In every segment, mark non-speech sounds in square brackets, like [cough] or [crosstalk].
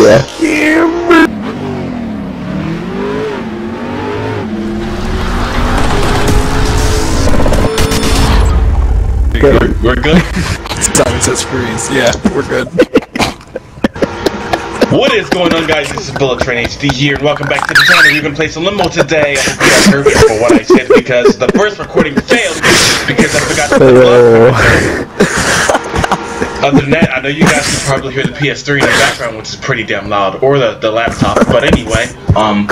Yeah. We're, we're good. Silence says freeze. Yeah, we're good. What is going on, guys? This is Bullet Train HD here, and welcome back to the channel. We're gonna play some Limbo today. I hope you guys heard for what I said because the first recording failed because I forgot to put the. [laughs] Other than that, I know you guys can probably hear the PS3 in the background, which is pretty damn loud, or the, the laptop. But anyway, um,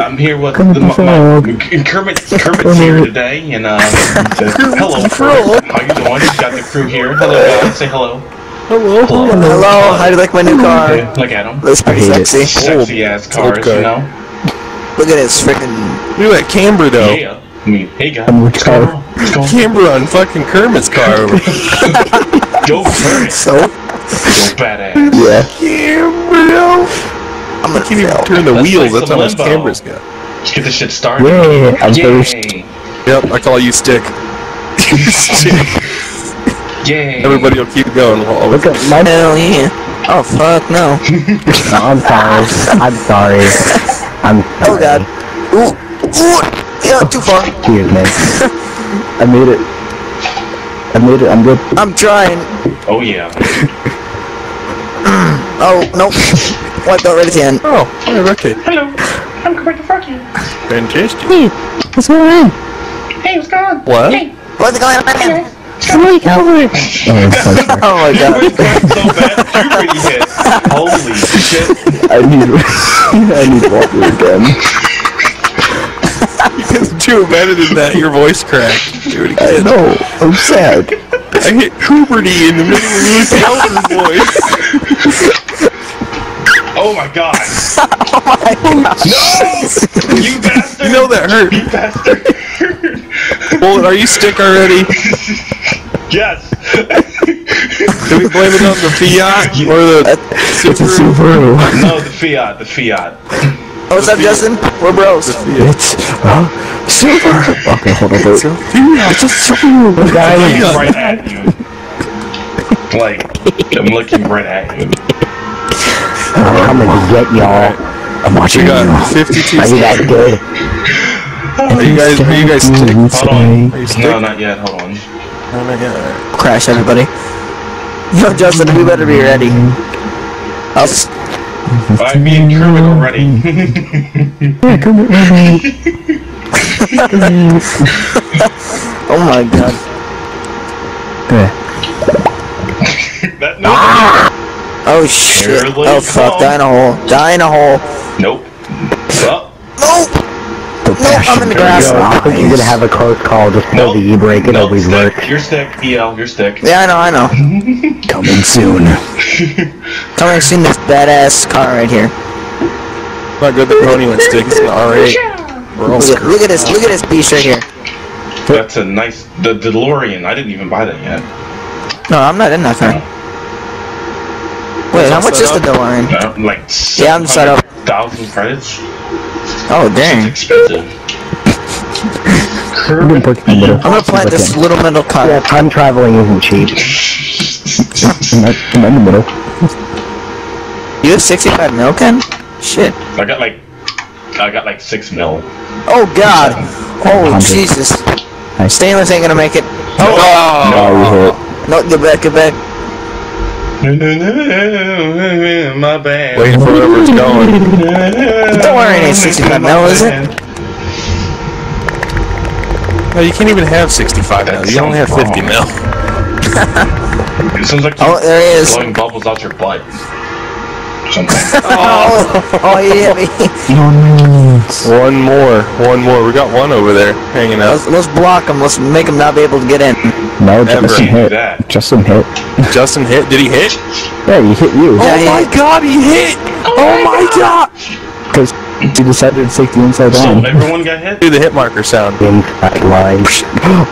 I'm here with the, my, my, Kermit. Kermit's here today, and uh, hello, Kermit. How you doing? You got the crew here. Hello, guys. Say hello. Hello. Hello. Hello, how do you like my new car? Okay, look at him. Looks pretty I it. sexy. Sexy ass cars, Okay. you know. Look at this freaking. Look at that camber though. Yeah. I mean, hey guys. I'm What's going retired. on? What's going on? Camber on fucking Kermit's car. [laughs] Go Kermit. So, Go badass. Yeah. camber. I'm gonna Can't even fail. turn the Let's wheels. play That's how much Limbo. camber's got. Let's get this shit started. Yeah. I'm first. Yay. Yep, I call you stick. stick. [laughs] Yay. Everybody will keep going. We'll Look at my. Hell yeah. Oh fuck no. [laughs] No, I'm sorry. I'm sorry. I'm sorry. Oh god. Ooh. Ooh. Yeah, too far. Excuse me. [laughs] I made it. I made it. I'm good. I'm trying. Oh yeah. Oh nope. Wiped out right at the end. Oh, yeah, okay. Hello. I'm Kermit the Froggy. Fantastic. Hey, what's going on? Hey, what's going on? What? What's going on? Somebody cover it. Oh, I'm. [laughs] Oh my god. We're so bad. Puberty hit. Holy shit. I need. [laughs] I need water again. It's too better than that. Your voice cracked. Do it again. I know. I'm sad. I hit puberty in the middle of your elder voice. Oh my god. Oh my god. No! You bastard! You know that hurt. You bastard! Bullet, are you stick already? yes! Do we blame it on the Fiat [laughs] or the It's Subaru? Subaru. No, the Fiat, the Fiat. What's up, Justin? We're bros. It's a Subaru. Okay, hold on. Wait. It's a Subaru. looking Guys. right at you. Like, I'm looking right at you. Uh, I'm gonna get y'all. I'm watching We you. got 52 Are you that stick. good? Are you guys, are you guys stick? Hold on. Are you stick? No, not yet. Hold on. Oh, not yet. Alright. Crash everybody. Yo, Justin, we better be ready. I'll s- I mean, Kermit already. Yeah, come here. [laughs] [laughs] oh my god. that, no, ah! Oh shit. Barely Oh fuck. come. Die in a hole. Die in a hole. Nope. Well, No! No, I'm in the grass. I think you're gonna have a close call. Just pull nope. the e-brake. It Nope, always stick. works. Your stick, EL, your stick. Yeah, I know, I know. [laughs] Coming soon. Coming soon, this badass car right here. Not good that Pony went stick. It's an R8. We're all Look at, look at this, look at this beast right here. That's a nice, the DeLorean. I didn't even buy that yet. No, I'm not in that car. Wait, how much is the DeLorean? Uh, like Yeah, I'm set up. Thousand credits. Oh It's dang. expensive. I'm gonna put in the middle. I'm gonna plant this little middle car. Yeah, time traveling isn't cheap. I'm not- I'm in the middle. You have 65 mil, Ken? Shit. I got like, I got like six mil. Oh god. Oh 100. Jesus. Nice. Stainless ain't gonna make it. Oh, Oh, you hit. No, get back, get back. [laughs] My bad. Waiting for whatever it's going. [laughs] DeLorean ain't 65 mil, is it? No, you can't even have 65 now. That You only have 50 wrong. mil. [laughs] It sounds like Oh, there he is. blowing bubbles out your butt. Something. [laughs] Oh, oh, he hit me. One more. One more. We got one over there hanging out. Let's, let's block him. Let's make him not be able to get in. No, Never. Justin hit. that. Justin hit. Justin hit. Did he hit? Yeah, he hit you. Oh he my hit. god, he hit! Oh, oh my god! Because he decided to take the inside So line. everyone got hit. Do the hit marker sound. Inside line. [laughs] Oh,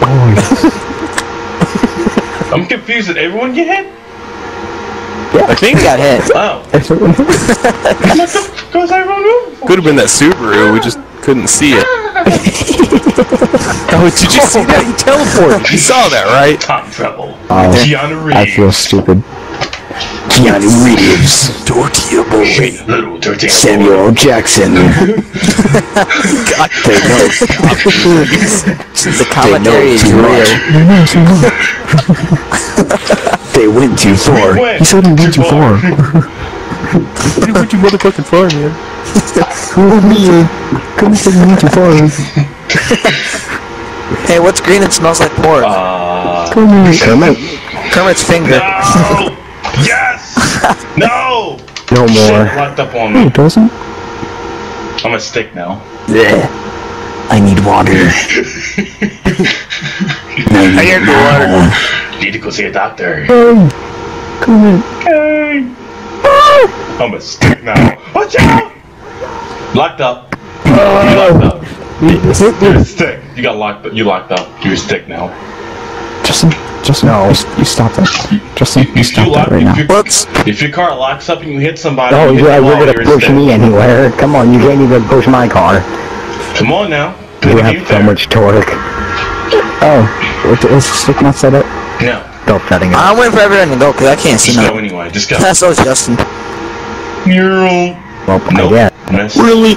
I'm confused. Did everyone get hit? I think He got hit. Oh. everyone hit. What the fuck was [laughs] I wrong? could have been that Subaru. We just couldn't see it. oh, did you see that? [laughs] He teleported. You saw that, right? Time travel. Oh, Keanu I feel stupid. Keanu Reeves, Tortilla Boy, Little dirty. Samuel Jackson. [laughs] God, they know. the They know commentary is too real. Much. Went too far. went He said he went too [laughs] too far. What went you motherfucking far, man? Couldn't say he went too far. Hey, what's green and smells like pork? Uh, Kermit. Kermit's finger. no! yes! [laughs] No! No Shit, more. locked up on No, it doesn't. I'm a stick now. Bleh. I need water. [laughs] I need water. Need to go see a doctor. Kermit. Okay. Ah! I'm a stick now. Watch out! Locked up. You locked up. Ah! You're a stick. You got locked up. You locked up. You're a stick now. Justin, Justin, no. you, you stop that. Justin, you If stop you that right now. your, Whoops. if your car locks up and you hit somebody, Oh, you hit yeah, the you're gonna push me anywhere. Come on, you can't even push my car. Come on now. You have so there. much torque. Oh, what- is the stick not set up? No. Still setting it. I'm waiting for everyone to go because I can't see Just go anyway. Just go. so is Justin. Mural. Well, Nope. I guess. Miss. Really?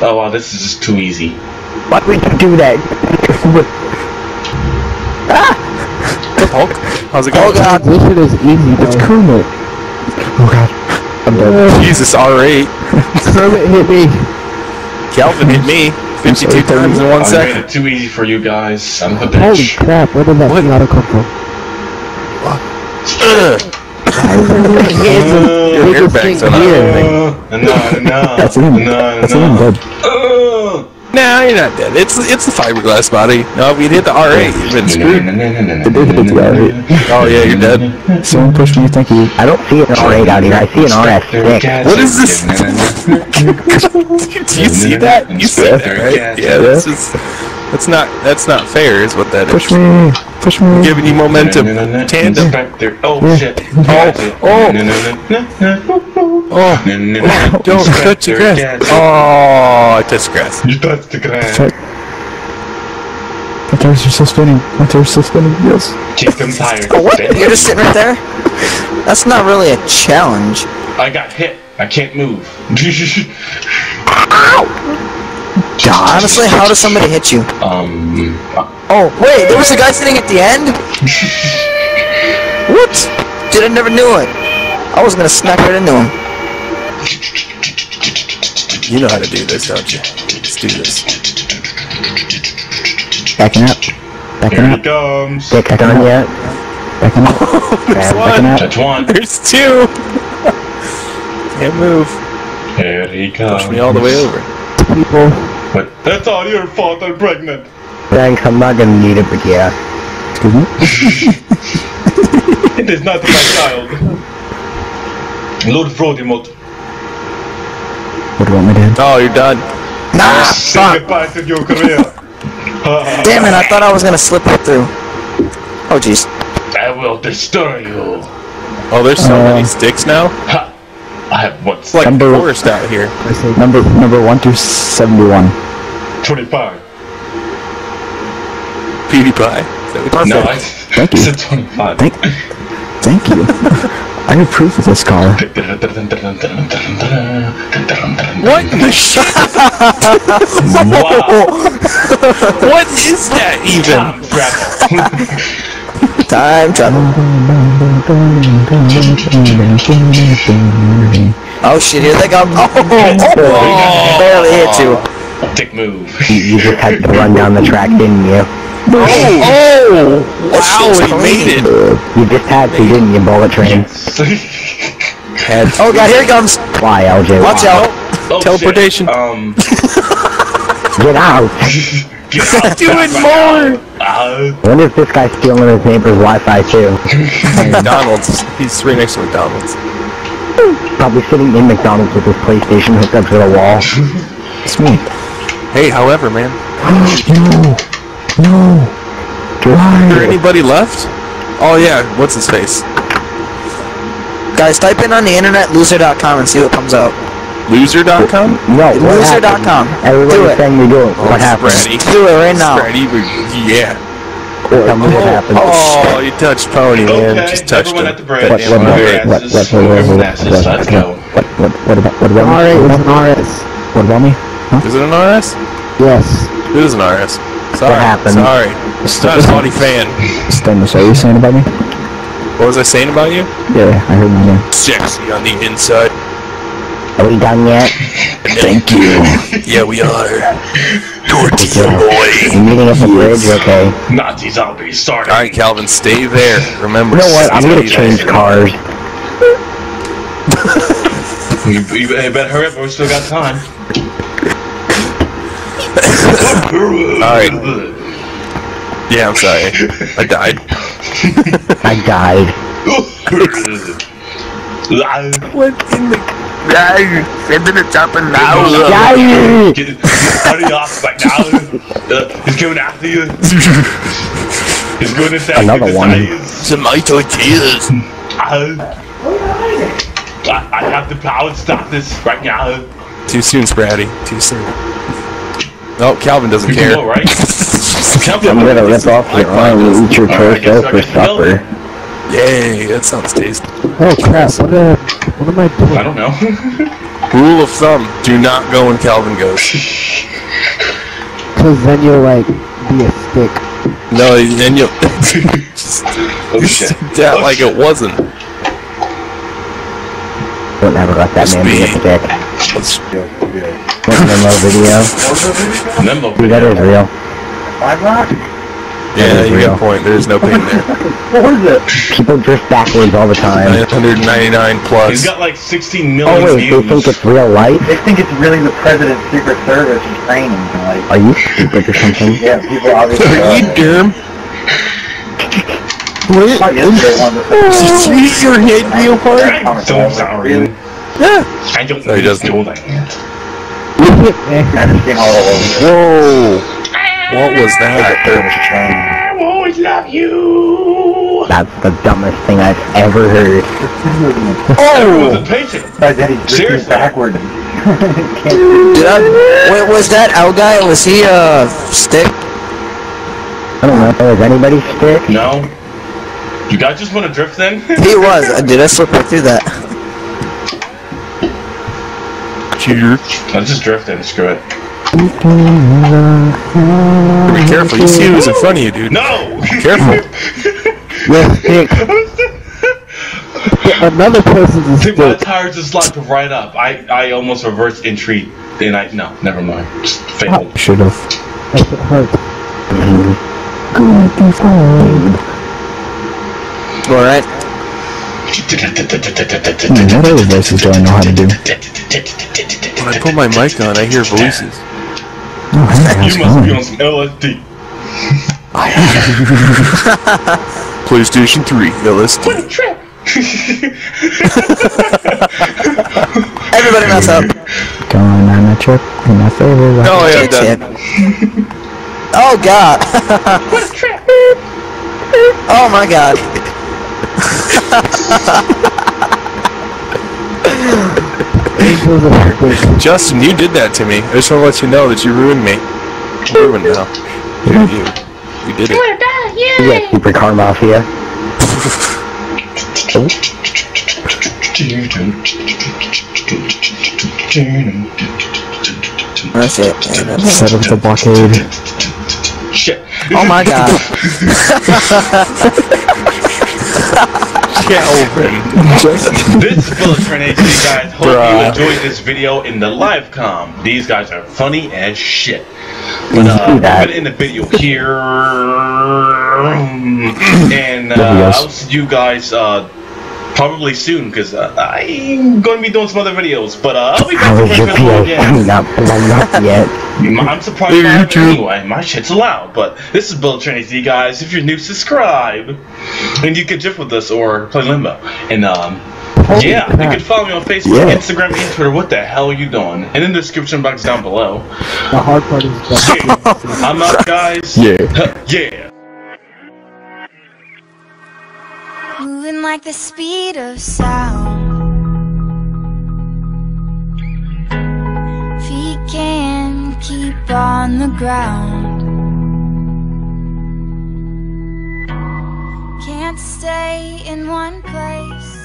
Oh wow, this is just too easy. Why would you do that? ah! Hulk? How's it going? Oh god. This shit is easy. It's Kermit. Oh god. I'm dead. Jesus, R8. [laughs] Kermit hit me. Calvin hit me 52 times in one I made it too easy for you guys. Son of a Holy bitch. crap, where did that thing auto come from? Your airbag's on everything. Uh, no, no. [laughs] That's him. No, That's no. him dead. Uh, Nah, you're not dead. It's it's the fiberglass body. No, if you'd hit the R8, you've been screwed. It did hit the R8. Oh yeah, you're dead. Someone push me, thank you. I don't see an R8 out here. I see an RS6. What is this? [laughs] Do you see that? You see that, right? Yeah, that's just that's not that's not fair, is what that is. Push me. Push me. Giving you momentum. Tandem. Inspector. Oh shit. Oh, oh. Oh, don't touch the grass. Gadget. Oh, I touched the grass. You touched the grass. Check. My tires are still spinning. My tires are still spinning. Yes. Keep them [laughs] tired. Oh, what? You're just sitting right there? That's not really a challenge. I got hit. I can't move. [laughs] Honestly, how does somebody hit you? um. Oh, wait, there was a guy sitting at the end? [laughs] what? Dude, I never knew it. I was gonna smack right into him. You know how to do this, don't you? Let's do this. Backing up. Backing Here he up. comes. Stick done yet? Backing up. [laughs] There's Backing one. up. That's one. There's two. Can't move. Here he comes. Push me all the way over. People. But that's all your fault. I'm pregnant. Thanks, I'm not gonna need it, but yeah. Excuse me. It is not my child. Lord Voldemort. What do you want me to do? Oh, you're done. Nah, Say fuck. goodbye to your career. [laughs] Damn it, I thought I was gonna slip it through. Oh, jeez. I will destroy you. Oh, there's so Uh, many sticks now. Ha! I have one It's like Number- a forest out here. Number number one through seventy-one. 25. PewDiePie. Is that what you No. I Thank you. said 25. Thank, thank you. [laughs] I approve of this car. What in the shit? [laughs] Wow. [laughs] What is that even? Time travel. Oh shit, here they come. Oh, oh, oh, barely hit you. It. Dick move. You, you just had to run down the track, didn't you? Oh! Wow, he made it. You just had to, didn't you, Bullet Train? Head. Oh god, here he comes. Fly, LJ? Watch why? out. Oh, Teleportation. shit. Um. [laughs] Get out! [laughs] Get out. Doing more. Uh, When is this guy stealing his neighbor's Wi-Fi too? McDonald's. He's right next to McDonald's. Probably sitting in McDonald's with his PlayStation hooked up to the wall. It's me. Hey, however, man, No. No. is there anybody left? Oh yeah, what's his face? Guys, type in on the internet loser.com and see what comes up. Loser.com? No, what happened? Loser.com. Do Everybody's it. saying we do it. What happened? Do it right now. Spratty, but- yeah. Tell me what happened. Oh, you touched Pony, man. Okay, Just touched everyone him. at the bridge. What, what, Goddamn what, right. what, what, what, what, what, what, what, Let's go. what, what, what about, what about me? Alright, What it's about- an RS. What about me? Is it an RS? Yes. It is an RS. Sorry. happened? Sorry. It's not a Saudi fan. Stainless, are you saying about me? What was I saying about you? Yeah, I heard my name. Sexy on the inside. Are we done yet? Thank you. Yeah, we are. Tortilla boy. You meeting at the bridge? Okay. Nazi zombies starting. All right, Calvin, stay there. Remember. You know what? I'm gonna there. change cars. [laughs] You, you better hurry up, or we still got time. [laughs] Alright. Yeah, I'm sorry. I died. I died. What in the? Send it up and Die! Get it, hurry up right now. Uh, he's coming after you. He's going to say Another one. Some my tortillas. I, I have the power to stop this right now. Too soon, Spratty. Too soon. No, Calvin doesn't care. know, right? [laughs] I'm gonna rip off your arm and eat your Alright, I guess torso I for get to go. supper. Yay, that sounds tasty. Oh crap, what, uh, what am I doing? I don't know. [laughs] Rule of thumb: do not go when Calvin goes. Cause then you'll like be a stick. No, then you'll [laughs] Oh shit. that Oh, like shit. it wasn't. Don't ever let that Must man be be. a stick. Let's- What memo video? Memo. Dude, that is real. Yeah, you real. got a point. There's no pain there. [laughs] People drift backwards all the time. 999 He's plus. got like 16 Oh million wait, they think it's real life? They think it's really the president's secret service and training. Like, Are you stupid or something? [laughs] yeah, people obviously. Are you dumb? Not yesterday, one of your head real hard. Don't sound Really? Yeah. I don't No, he doesn't. do that. Kind of seen. Whoa. What was that? I will always love you. That's the dumbest thing I've ever heard. Everyone's impatient. But then he's drifting Seriously. backward. Did I, wait, was that L guy? Was he a uh, stick? I don't know, is anybody stick? No. You guys just want to drift then? He was. Uh, Did I slip right through that? Cheater. Let's just drift then. Screw it. Be careful. You see who's in front of you, dude. No. Be Careful. [laughs] You're [laughs] a. Another person's a Dude, my stick. tires just locked right up. I I almost reversed entry. And I no, never mind. Just failed. Ah, should have. That's what hurts. Alright. Hmm, what other voices do I know how to do? When I put my mic on, I hear voices. Oh, hey, You it must be on some LSD. [laughs] [laughs] PlayStation 3, LSD. What a trip. [laughs] Everybody mess up. Going on a trip in my favorite Oh, yeah, I'm done. Oh god. What a trip! Oh my god. Angels are stick. Justin, you did that to me. I just want to let you know that you ruined me. I'm ruined now. You, you, you did it. Yeah, Supercar Mafia. That's it. Yeah, that's- Set up the blockade. Shit. Oh my god. [laughs] Calvin. This is Bullet Train HD, guys. Hope Bruh. you enjoyed this video in the live com. These guys are funny as shit. But uh, that. gonna end the video here, and uh, I'll see you guys uh, probably soon because uh, I'm going to be doing some other videos. But uh, I'll be back How to is your work with again. PS2 not yet? I'm surprised I have it anyway. My shit's loud, but this is Bullet Train HD, guys. If you're new, subscribe, and you can jiff with us or play Limbo. And um, yeah, you can follow me on Facebook, Yeah. Instagram, and Twitter. What the hell are you doing? And in the description box down below. The hard part is that. [laughs] I'm out, guys. Yeah. yeah. Moving like the speed of sound. Feet can keep on the ground. Can't stay in one place.